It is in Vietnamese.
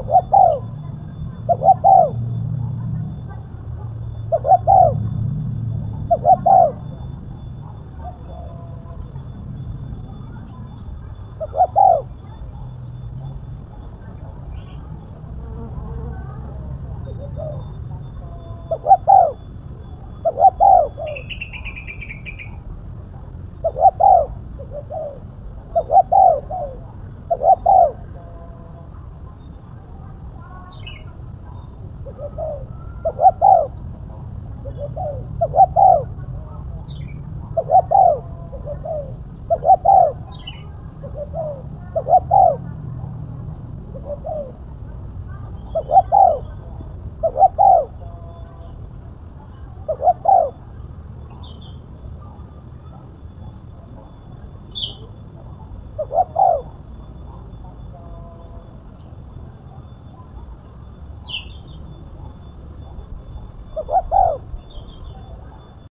Ha ha ha! Woo-hoo!